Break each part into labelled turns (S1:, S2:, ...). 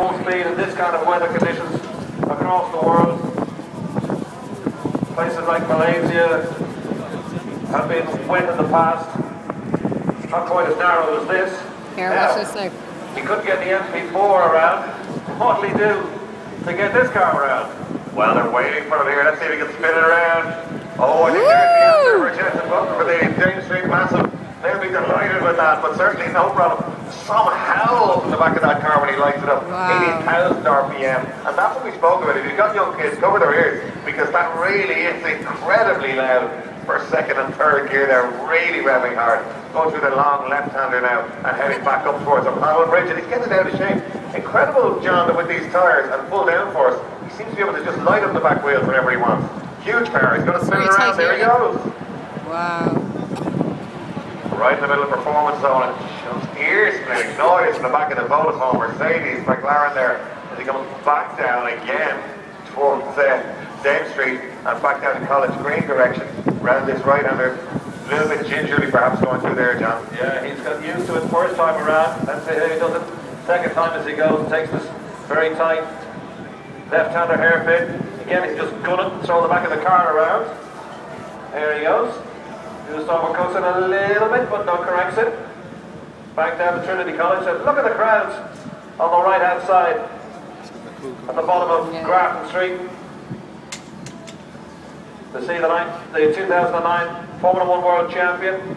S1: full speed in this kind of weather conditions across the world. Places like Malaysia have been wet in the past, not quite as narrow as this.
S2: Here,
S1: Now,
S2: watch this now.
S1: He couldn't get the MP4 around. What'll he do to get this car around? Well, they're waiting for him here. Let's see if he can spin it around. Oh, I think there's the answer for Jenson Button for the James Street Massive. They'll be delighted with that, but certainly no problem. Some howl up in the back of that car when he lights it up.
S2: Wow.
S1: 80,000 RPM. And that's what we spoke about. If you've got young kids, cover their ears because that really is incredibly loud for second and third gear. They're really revving hard. Going through the long left-hander now and heading back up towards the Powell Bridge. And he's getting it out of shape. Incredible, John, that with these tyres and full downforce, he seems to be able to just light up the back wheels whenever he wants. Huge power. He's going to spin around. There he goes.
S2: Wow.
S1: Right in the middle of performance zone ear splitting noise in the back of the Vodafone Mercedes McLaren there as he comes back down again towards uh, Dame Street and back down to College Green direction. Round this right hander, a little bit gingerly perhaps going through there, John. Yeah, he's got used to it first time around. Let's see how he does it. Second time as he goes, takes this very tight left-hander hairpin. Again, he's just gonna throw the back of the car around. There he goes. Just overcuts it a little bit, but no corrects it. Back down to Trinity College. And look at the crowds on the right hand side at the bottom of. Grafton Street. To see the, nine, the 2009 Formula One World Champion.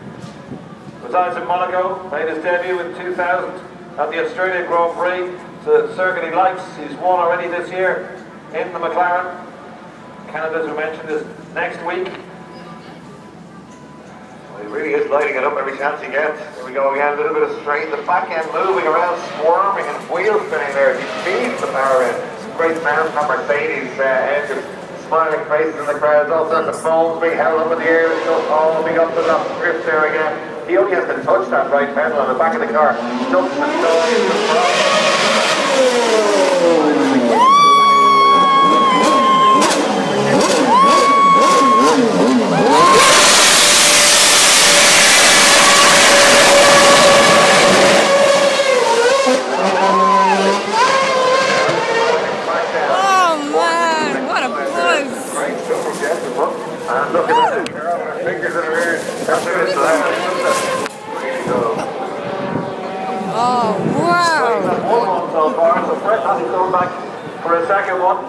S1: Resides in Monaco, made his debut in 2000 at the Australian Grand Prix. It's a circuit he likes. He's won already this year in the McLaren. Canada, as we mentioned, is next week. He really is lighting it up every chance he gets. Here we go again, a little bit of straight. The back end moving around, squirming and wheel spinning there. He feeds the power in. Great sound from Mercedes uh, engine. Smiling faces in the crowd. All sorts of phones being held up in the air. It's just all big up to that drift there again. He only has to touch that right pedal on the back of the car. The noise, fingers in her.
S2: Oh wow.
S1: So far, so to come back for a second one.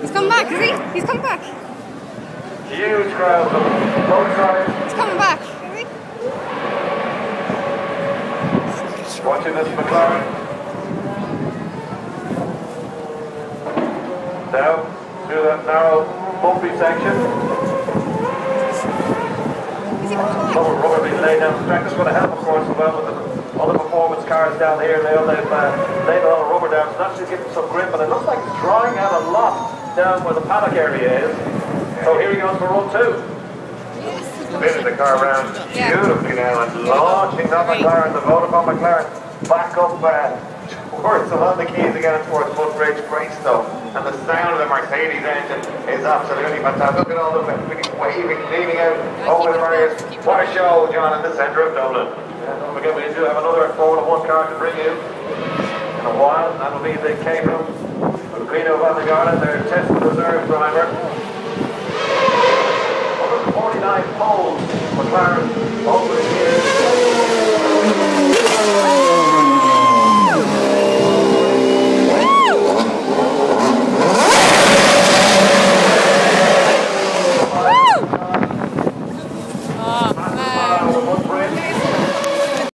S2: He's come back, is he? He's come back.
S1: Huge crowd both sides.
S2: He's coming back.
S1: Watching this McLaren. Down through that narrow, bumpy section.
S2: Is he coming back?
S1: Rubber, being laid down the track. That's going to help, of course, as well with the other performance cars down here. All, they've uh, laid a lot of rubber down, so that's just giving some grip. And it looks like it's drying out a lot down where the paddock area is. So here he goes for run two. Spinning the car around beautifully now and launching that McLaren, the Vodafone McLaren, back up uh, towards the on the quays again towards Footbridge. Great stuff. And the sound of the Mercedes engine is absolutely fantastic. Look at all the really waving, leaning out over the barriers. What a show, John, in the centre of Dublin. Yeah, don't forget, we do have another Formula One car to bring you in a while. That'll be the Caterham Lucrino Van der Garde, their test reserve driver. 149 poles, McLaren over the years.